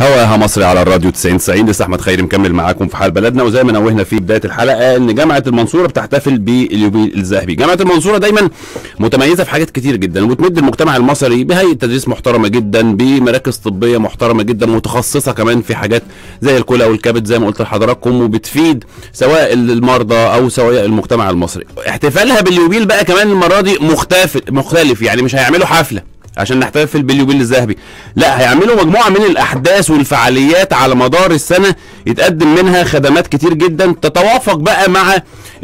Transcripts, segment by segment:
هواها مصري على الراديو 90 90 لسه أحمد خيري مكمل معاكم في حال بلدنا وزي ما نوهنا في بداية الحلقة إن جامعة المنصورة بتحتفل باليوبيل الذهبي. جامعة المنصورة دايما متميزة في حاجات كتير جدا وبتمد المجتمع المصري بهيئة تدريس محترمة جدا بمراكز طبية محترمة جدا متخصصة كمان في حاجات زي الكلى والكبد زي ما قلت لحضراتكم وبتفيد سواء المرضى أو سواء المجتمع المصري. احتفالها باليوبيل بقى كمان المرة دي مختلف مختلف يعني مش هيعملوا حفلة. عشان نحتفل باليوبيل الذهبي. لا هيعملوا مجموعة من الأحداث والفعاليات على مدار السنة يتقدم منها خدمات كتير جدا. تتوافق بقى مع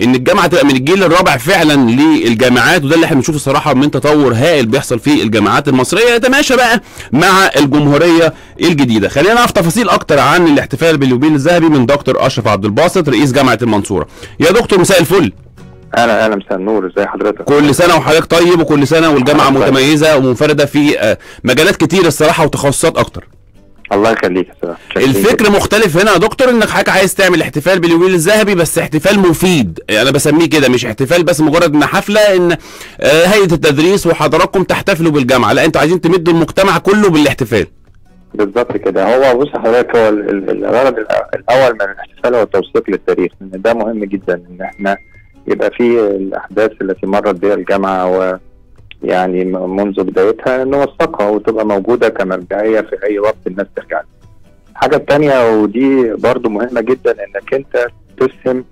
إن الجامعة تبقى من الجيل الرابع فعلا للجامعات وده اللي إحنا بنشوفه الصراحه من تطور هائل بيحصل في الجامعات المصرية. يتماشى بقى مع الجمهورية الجديدة. خلينا نعرف تفاصيل أكتر عن الاحتفال باليوبيل الذهبي من دكتور أشرف عبد الباسط رئيس جامعة المنصورة. يا دكتور مساء الفل. أهلا أهلا مساء النور ازي حضرتك؟ كل سنة وحضرتك طيب وكل سنة والجامعة يخليك. متميزة ومنفردة في آه، مجالات كتير الصراحة وتخصصات أكتر. الله يخليك يا الفكر. مختلف هنا يا دكتور إنك حضرتك عايز تعمل احتفال باليوبيل الذهبي بس احتفال مفيد. أنا بسميه كده مش احتفال بس مجرد ان حفله إن آه، هيئة التدريس وحضراتكم تحتفلوا بالجامعة. لا أنتوا عايزين تمدوا المجتمع كله بالاحتفال. بالظبط كده. هو بص حضرتك هو ال- ال- الغرض الأول من الاحتفال هو التوثيق للتاريخ ده مهم جدا إن إحنا يبقى في الأحداث التي مرت بها الجامعة و يعني منذ بدايتها نوثقها وتبقى موجودة كمرجعية في أي وقت الناس ترجع لها. الحاجة الثانية ودي برضو مهمة جدا إنك أنت تسهم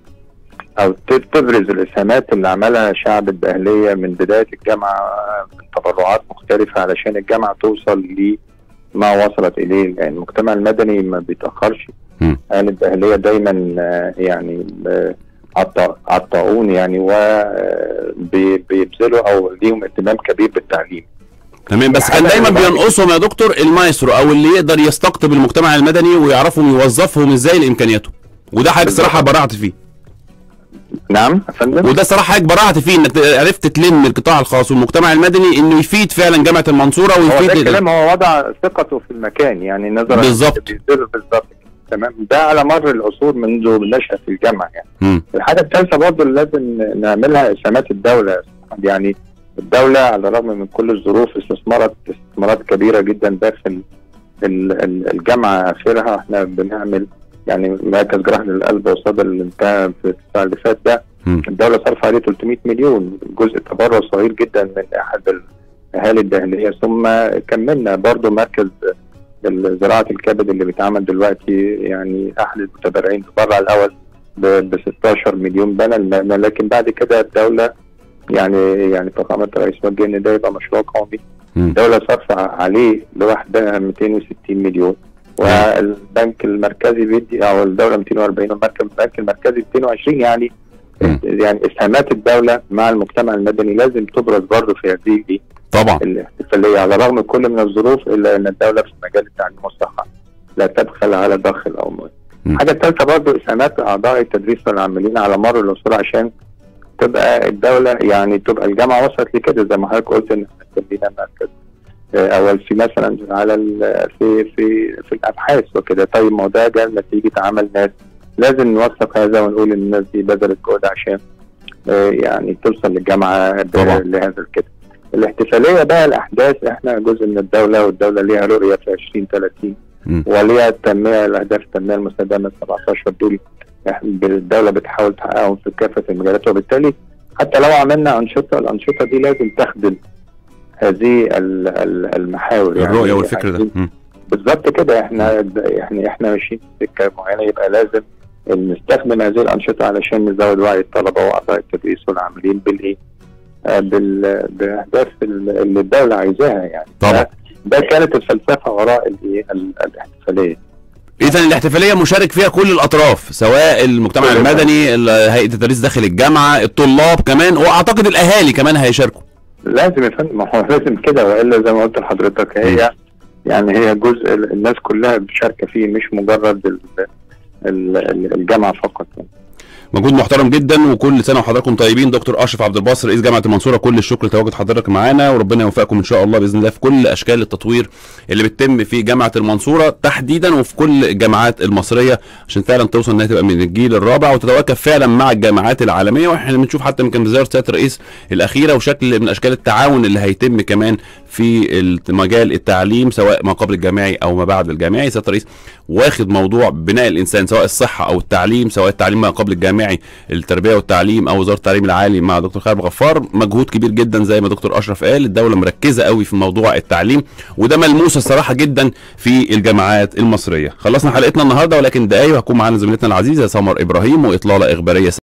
أو تبرز الاسهامات اللي عملها شعب الدهليه من بداية الجامعة من تبرعات مختلفة علشان الجامعة توصل لما وصلت إليه لأن المجتمع المدني ما بيتأخرش. أهل الدهليه دايما آه، يعني آه، عطاؤون يعني وبيبذلوا أو ليهم اهتمام كبير بالتعليم. تمام بس كان الحاجة دايما بينقصهم يا دكتور المايسترو أو اللي يقدر يستقطب المجتمع المدني ويعرفهم يوظفهم إزاي لإمكانياته. وده حضرتك. صراحة برعت فيه. نعم يا فندم وده صراحة حضرتك برعت فيه إنك عرفت تلم القطاع الخاص والمجتمع المدني إنه يفيد فعلا جامعة المنصورة هو ده ويفيد الكلام هو وضع ثقته في المكان يعني نظرا بالظبط. بالظبط. تمام ده على مر العصور منذ نشأة الجامعة يعني. الحاجة الثالثة برضه اللي لازم نعملها إسهامات الدولة. يعني الدولة على الرغم من كل الظروف استثمرت استثمارات كبيرة جدا داخل ال- ال- الجامعة آخرها إحنا بنعمل يعني مركز جراحة للقلب والصدر اللي انتهى في السنة اللي فات ده. الدولة صرف عليه 300 مليون جزء تبرع صغير جدا من أحد ال- أهالي الدهلية ثم كملنا برضه مركز زراعة الكبد اللي بيتعمل دلوقتي يعني أحد المتبرعين تبرع الأول ب 16 مليون المبنى لكن بعد كده الدولة يعني يعني فخامة الرئيس وجه إن ده يبقى مشروع قومي مم. الدولة صرف عليه لوحدها 260 مليون والبنك المركزي بيدي أو الدولة 240 والبنك البنك المركزي 220 يعني. يعني اسهامات الدولة مع المجتمع المدني لازم تبرز برضه في هذه طبعا الاحتفالية على الرغم كل من الظروف إلا إن الدولة في مجال التعليم والصحه لا تبخل على ضخ الاموال. الحاجة الثالثه برضه إسهامات أعضاء التدريس والعاملين على مر العصور عشان تبقى الدولة يعني تبقى الجامعة وصلت لكده زي ما حضرتك قلت إن إحنا لينا مركز آه، أول في مثلا على في في في الأبحاث وكده طيب ما هو ده جاء نتيجة عمل ناس لازم نوثق هذا ونقول إن الناس دي بذلت جهد عشان آه، يعني توصل للجامعة طبعا. لهذا الكده. الاحتفالية بقى الأحداث إحنا جزء من الدولة والدولة ليها رؤية في 2030 مم. وليها التنمية الأهداف التنمية المستدامة 17 دول الدولة بتحاول تحققهم في كافة المجالات وبالتالي حتى لو عملنا أنشطة الأنشطة دي لازم تخدم هذه ال- ال- المحاور الرؤية والفكر ده. بالظبط كده إحنا يعني إحنا ماشيين في سكه معينة يبقى لازم نستخدم هذه الأنشطة علشان نزود وعي الطلبة وأعضاء التدريس والعاملين بالإيه؟ بأهداف ال- اللي الدولة عايزاها يعني طبعا. ده, كانت الفلسفة وراء الايه؟ ال- الاحتفالية اذا الاحتفالية مشارك فيها كل الأطراف سواء المجتمع المدني ال- هيئة التدريس داخل الجامعة الطلاب كمان وأعتقد الأهالي كمان هيشاركوا لازم يا فندم ما هو لازم كده وإلا زي ما قلت لحضرتك هي يعني هي جزء ال- الناس كلها مشاركه فيه مش مجرد ال- ال- ال- الجامعة فقط. مجهود محترم جدا وكل سنة وحضراتكم طيبين. دكتور أشرف عبد الباسط رئيس جامعة المنصورة كل الشكر لتواجد حضرتك معانا وربنا يوفقكم إن شاء الله بإذن الله في كل أشكال التطوير اللي بتتم في جامعة المنصورة تحديدا وفي كل الجامعات المصرية عشان فعلا توصل إنها تبقى من الجيل الرابع وتتواكب فعلا مع الجامعات العالمية. وإحنا بنشوف حتى يمكن زياره سيادة الرئيس الأخيرة وشكل من أشكال التعاون اللي هيتم كمان في مجال التعليم سواء ما قبل الجامعي أو ما بعد الجامعي. سيادة الرئيس واخد موضوع بناء الإنسان سواء الصحة أو التعليم سواء التعليم ما قبل الجامعي التربية والتعليم أو وزارة التعليم العالي مع دكتور خالد غفار. مجهود كبير جدا زي ما دكتور أشرف قال. الدولة مركزة قوي في موضوع التعليم وده ملموس الصراحة جدا في الجامعات المصرية. خلصنا حلقتنا النهارده ولكن دقايق هتكون معانا زميلتنا العزيزة سمر إبراهيم وإطلالة اخباريه